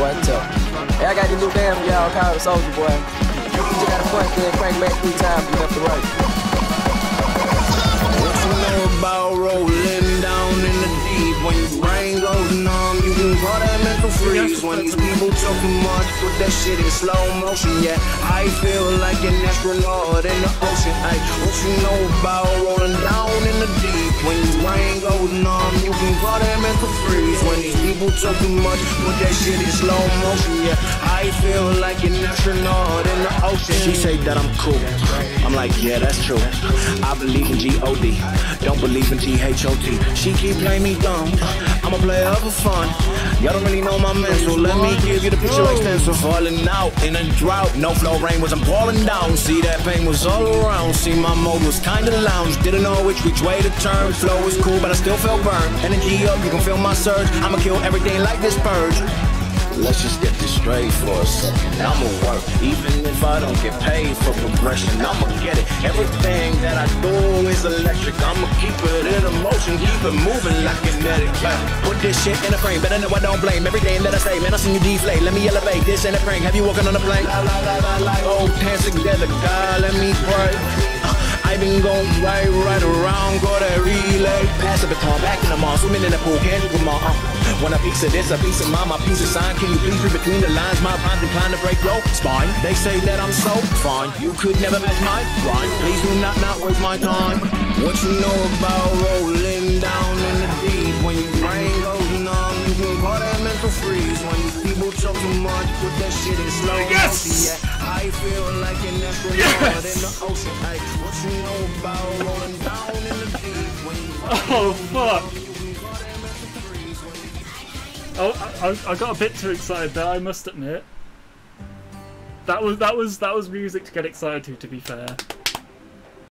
call the new damn y'all called the soldier boy. You just gotta punch, then crank back three times, you left to right. What you know about rolling down in the deep? When your brain goes numb, you can call that mental freeze. When these people talk too much, put that shit in slow motion. Yeah, I feel like an astronaut in the ocean. Ay, what you know about rolling down in the deep? When your brain goes numb, you can call that mental freeze. When these people talk too much, put that shit in slow motion. Yeah, I feel like an astronaut in the ocean. She say that I'm cool. I'm like, yeah, that's true. I believe in G-O-D, don't believe in G-H-O-T. She keep playing me dumb. I'm a player for fun. Y'all don't really know my mental. Let me give you the picture like stencil. Falling out in a drought. No flow rain was I'm pouring down. See that pain was all around. See my mode was kinda lounge. Didn't know which which way to turn. Flow was cool, but I still felt burned. Energy up, you can feel my surge. I'ma kill everything like this purge. Let's just get this straight for a second. I'ma work, even if I don't get paid for progression. I'ma get it. Everything that I do is electric. I'ma keep it in motion, keep it moving like kinetic. Put this shit in a frame, better know I don't blame everything that I say. Man, I seen you deflate. Let me elevate. This ain't a prank. Have you walking on a plane? La la. Oh, hands together, God, let me pray. Uh, I been going right, right around, go that relay. Pass the baton, back in the mall, swimming in the pool, can't mall. Uh. Want a piece of this, a piece of mine, my piece of sign. Can you please read between the lines? My rhymes inclined to break low spine. They say that I'm so fine. You could never match my rhyme. Please do not not waste my time. What you know about rolling down in the deep? When your brain goes numb, you can call that mental freeze. When you people talk too much, put that shit in slow Yes! I feel like an astronaut Yes! in the ocean. What you know about rolling down in the deep? When you Oh fuck! Oh, I, I, I got a bit too excited there. I must admit. That was that was that was music to get excited to. To be fair.